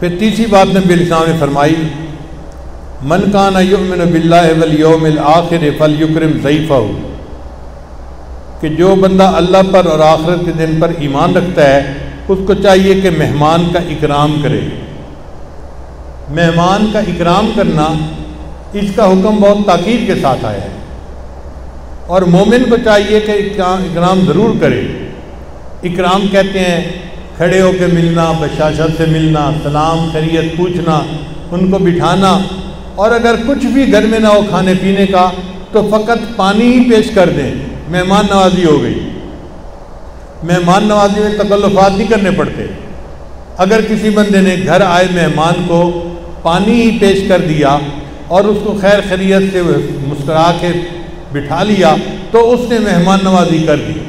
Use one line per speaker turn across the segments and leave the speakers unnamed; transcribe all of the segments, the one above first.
پھر تیسری بات نبی علیہ السلام نے فرمائی، من کان یؤمن باللہ والیوم الآخر فل یکرم ضعیفہ. کہ جو بندہ اللہ پر اور آخرت کے دن پر ایمان رکھتا ہے، اس کو چاہیے کہ مہمان کا اکرام کرے۔ مہمان کا اکرام کرنا اس کا حکم بہت تاکید کے ساتھ آیا ہے۔ اور مومن کو چاہیے کہ اکرام ضرور کرے۔ اکرام کہتے ہیں کھڑے ہو کے ملنا بشاشت سے ملنا، سلام، خیریت پوچھنا، ان کو بٹھانا۔ اور اگر کچھ بھی گھر میں نہ ہو کھانے پینے کا، تو فقط پانی ہی پیش کر دیں۔ مہمان نوازی ہو گئی۔ مہمان نوازی میں تکلفات نہیں کرنے پڑتے۔ اگر کسی بندے نے گھر آئے مہمان کو پانی ہی پیش کر دیا اور اس کو خیر خیریت سے مسکرا کے بٹھا لیا، تو اس نے مہمان نوازی کر دی۔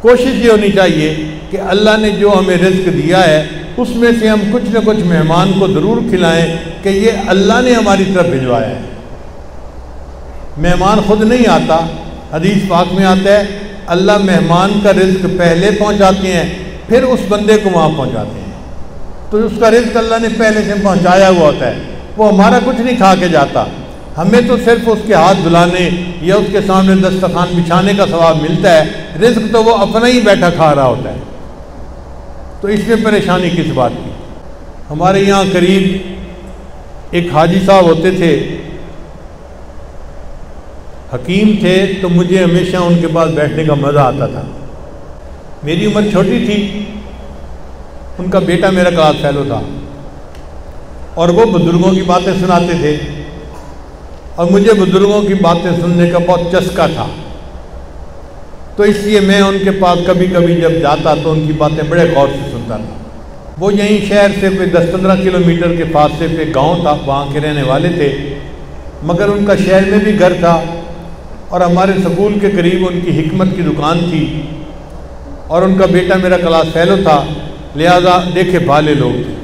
کوشش یہ ہونی چاہیے کہ اللہ نے جو ہمیں رزق دیا ہے، اس میں سے ہم کچھ نہ کچھ مہمان کو ضرور کھلائیں کہ یہ اللہ نے ہماری طرف بھجوایا ہے۔ مہمان خود نہیں آتا، حدیث پاک میں آتا ہے، اللہ مہمان کا رزق پہلے پہنچاتے ہیں، پھر اس بندے کو وہاں پہنچاتے ہیں۔ تو اس کا رزق اللہ نے پہلے سے پہنچایا ہوا ہوتا ہے۔ وہ ہمارا کچھ نہیں کھا کے جاتا۔ ہمیں تو صرف اس کے ہاتھ دھلانے یا اس کے سامنے دسترخوان بچھانے کا ثواب ملتا ہے۔ رزق تو وہ اپنا ہی بیٹھا کھا رہا ہوتا ہے۔ تو اس میں پریشانی کس بات کی؟ ہمارے یہاں قریب ایک حاجی صاحب ہوتے تھے۔ حکیم تھے تو مجھے ہمیشہ ان کے پاس بیٹھنے کا مزہ آتا تھا۔ میری عمر چھوٹی تھی۔ ان کا بیٹا میرا کلاس فیلو تھا۔ اور وہ بزرگوں کی باتیں سناتے تھے۔ اور مجھے بزرگوں کی باتیں سننے کا بہت چسکا تھا۔ تو اس لیے میں ان کے پاس کبھی کبھی جب جاتا تو ان کی باتیں بڑے غور سے سنتا تھا وہ یہیں شہر سے کوئی دس پندرہ کلو میٹر کے فاصلے پہ گاؤں تھا، وہاں کے رہنے والے تھے۔ مگر ان کا شہر میں بھی گھر تھا اور ہمارے سکول کے قریب ان کی حکمت کی دکان تھی۔ اور ان کا بیٹا میرا کلاس فیلو تھا، لہذا دیکھے بھالے لوگ تھے۔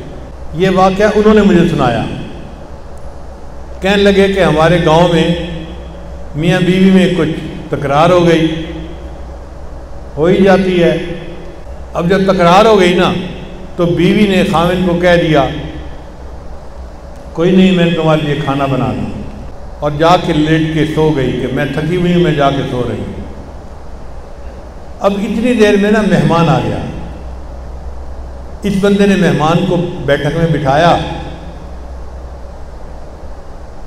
یہ واقعہ انہوں نے مجھے سنایا۔ کہنے لگے کہ ہمارے گاؤں میں میاں بیوی میں کچھ تکرار ہو گئی۔ ہو ہی جاتی ہے۔ اب جب تکرار ہو گئی نا، تو بیوی نے خامن کو کہہ دیا، کوئی نہیں، میں تمہارے لیے کھانا بنا دوں۔ اور جا کے لیٹ کے سو گئی کہ میں تھکی ہوئی ہوں، میں جا کے سو رہی ہوں۔ اب اتنی دیر میں نا مہمان آ گیا۔ اس بندے نے مہمان کو بیٹھک میں بٹھایا۔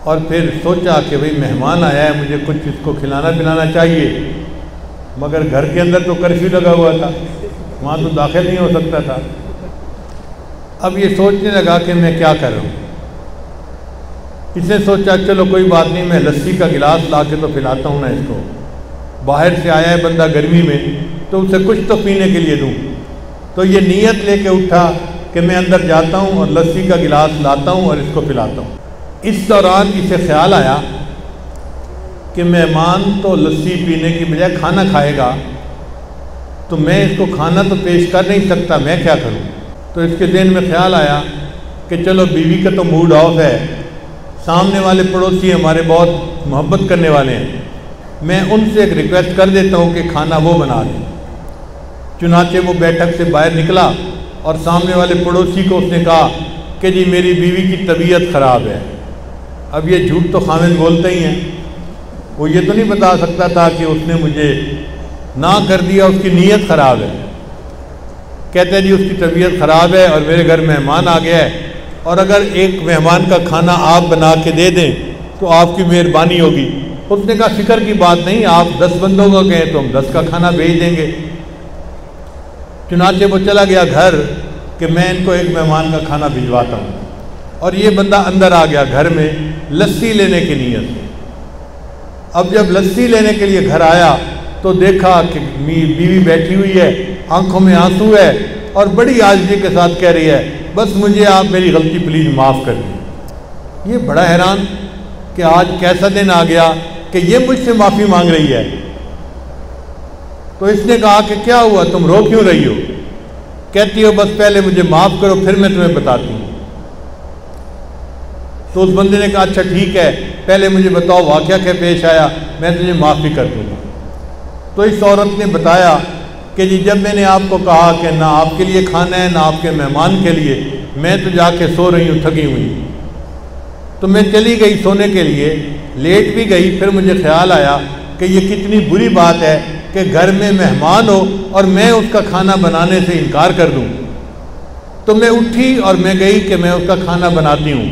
اور پھر سوچا کہ بھئی مہمان آیا ہے، مجھے کچھ اس کو کھلانا پلانا چاہیے۔ مگر گھر کے اندر تو کرفیو لگا ہوا تھا۔ وہاں تو داخل نہیں ہو سکتا تھا۔ اب یہ سوچنے لگا کہ میں کیا کروں۔ اس نے سوچا، چلو کوئی بات نہیں، میں لسی کا گلاس لا کے تو پلاتا ہوں نا اس کو۔ باہر سے آیا ہے بندہ گرمی میں، تو اسے کچھ تو پینے کے لیے دوں۔ تو یہ نیت لے کے اٹھا کہ میں اندر جاتا ہوں اور لسی کا گلاس لاتا ہوں اور اس کو پلاتا ہوں۔ اس دوران اسے خیال آیا کہ مہمان تو لسی پینے کی بجائے کھانا کھائے گا۔ تو میں اس کو کھانا تو پیش کر نہیں سکتا، میں کیا کروں؟ تو اس کے ذہن میں خیال آیا کہ چلو بیوی کا تو موڈ آف ہے۔ سامنے والے پڑوسی ہمارے بہت محبت کرنے والے ہیں۔ میں ان سے ایک ریکویسٹ کر دیتا ہوں کہ کھانا وہ بنا دیں چنانچہ وہ بیٹھک سے باہر نکلا اور سامنے والے پڑوسی کو اس نے کہا کہ جی میری بیوی کی طبیعت خراب ہے۔ اب یہ جھوٹ تو خامن بولتے ہی ہیں۔ وہ یہ تو نہیں بتا سکتا تھا کہ اس نے مجھے نہ کر دیا، اس کی نیت خراب ہے۔ کہتے ہیں جی اس کی طبیعت خراب ہے اور میرے گھر مہمان آ گیا ہے۔ اور اگر ایک مہمان کا کھانا آپ بنا کے دے دیں تو آپ کی مہربانی ہوگی۔ اس نے کہا، فکر کی بات نہیں، آپ دس بندوں کو کہیں تو ہم دس کا کھانا بھیج دیں گے۔ چنانچہ وہ چلا گیا گھر کہ میں ان کو ایک مہمان کا کھانا بھجواتا ہوں۔ اور یہ بندہ اندر آ گیا گھر میں لسی لینے کی نیت اب جب لسی لینے کے لیے گھر آیا تو دیکھا کہ بیوی بیٹھی ہوئی ہے، آنکھوں میں آنسو ہے اور بڑی آجزی کے ساتھ کہہ رہی ہے، بس مجھے آپ میری غلطی پلیز معاف کر دیں. یہ بڑا حیران کہ آج کیسا دن آ گیا کہ یہ مجھ سے معافی مانگ رہی ہے۔ تو اس نے کہا کہ کیا ہوا؟ تم رو کیوں رہی ہو؟ کہتی ہو، بس پہلے مجھے معاف کرو، پھر میں تمہیں بتاتی ہوں. تو اس بندے نے کہا اچھا ٹھیک ہے، پہلے مجھے بتاؤ واقعہ کیا پیش آیا، میں تجھے معافی کر دوں گا. تو اس عورت نے بتایا کہ جی جب میں نے آپ کو کہا کہ نہ آپ کے لیے کھانا ہے، نہ آپ کے مہمان کے لیے، میں تو جا کے سو رہی ہوں، تھکی ہوئی تو میں چلی گئی سونے کے لیے، لیٹ بھی گئی، پھر مجھے خیال آیا کہ یہ کتنی بری بات ہے کہ گھر میں مہمان ہو اور میں اس کا کھانا بنانے سے انکار کر دوں۔ تو میں اٹھی اور میں گئی کہ میں اس کا کھانا بناتی ہوں،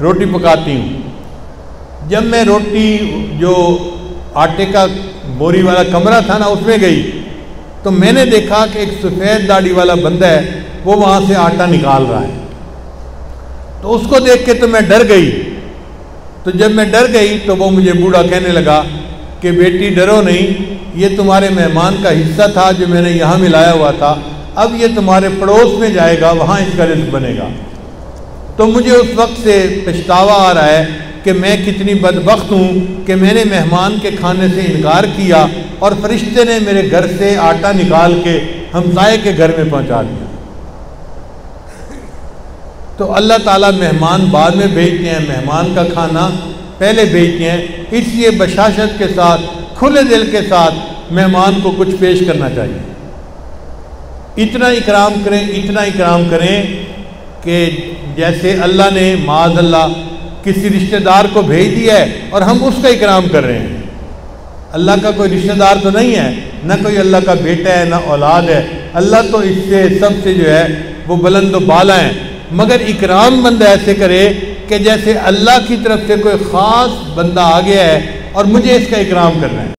روٹی پکاتی ہوں۔ جب میں روٹی، جو آٹے کا بوری والا کمرہ تھا نا، اس میں گئی۔ تو میں نے دیکھا کہ ایک سفید داڑھی والا بندہ ہے، وہ وہاں سے آٹا نکال رہا ہے۔ تو اس کو دیکھ کے تو میں ڈر گئی۔ تو جب میں ڈر گئی تو وہ مجھے بوڑھا کہنے لگا کہ بیٹی، ڈرو نہیں، یہ تمہارے مہمان کا حصہ تھا جو میں نے یہاں ملایا ہوا تھا۔ اب یہ تمہارے پڑوس میں جائے گا، وہاں اس کا رزق بنے گا۔ تو مجھے اس وقت سے پچھتاوا آ رہا ہے کہ میں کتنی بدبخت ہوں کہ میں نے مہمان کے کھانے سے انکار کیا اور فرشتے نے میرے گھر سے آٹا نکال کے ہمسائے کے گھر میں پہنچا دیا۔ تو اللہ تعالیٰ مہمان بعد میں بھیجتے ہیں، مہمان کا کھانا پہلے بھیجتے ہیں، اس لیے بشاشت کے ساتھ، کھلے دل کے ساتھ مہمان کو کچھ پیش کرنا چاہیے۔ اتنا اکرام کریں، اتنا اکرام کریں کہ جیسے اللہ نے، معاذ اللہ کسی رشتہ دار کو بھیج دیا ہے اور ہم اس کا اکرام کر رہے ہیں۔ اللہ کا کوئی رشتہ دار تو نہیں ہے، نہ کوئی اللہ کا بیٹا ہے، نہ اولاد ہے۔ اللہ تو اس سے سب سے جو ہے، وہ بلند و بالا ہیں مگر اکرام بندہ ایسے کرے کہ جیسے اللہ کی طرف سے کوئی خاص بندہ آ گیا ہے اور مجھے اس کا اکرام کرنا ہے۔